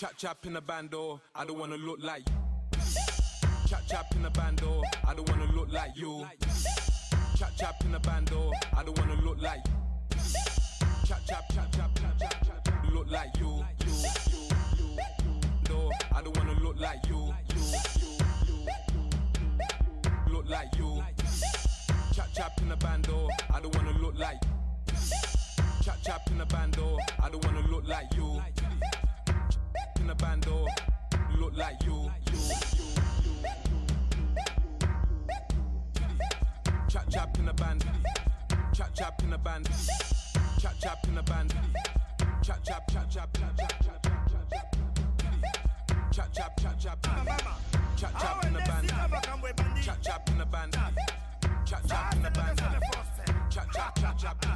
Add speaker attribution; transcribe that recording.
Speaker 1: Chap chap in the bando, oh, I don't wanna look like you. Chap chap in the bando, oh, I don't wanna look like you. Chap chap in the bando, oh, I don't wanna look like Chap chap chap chap chap chap chap chap look like you. You you you you. No, I don't wanna look like you. You you you. Look like you. Chap chap in the bando, I don't wanna look like Chap chap in the bando, I don't like you. Chap chap in the band, chap chap in the band, chap chap in the band, chap chap chap chap chap chap chap chap chap. Chap chap chap chap in the band, chap chap in the band, chap chap in the band, chap chap chap chap.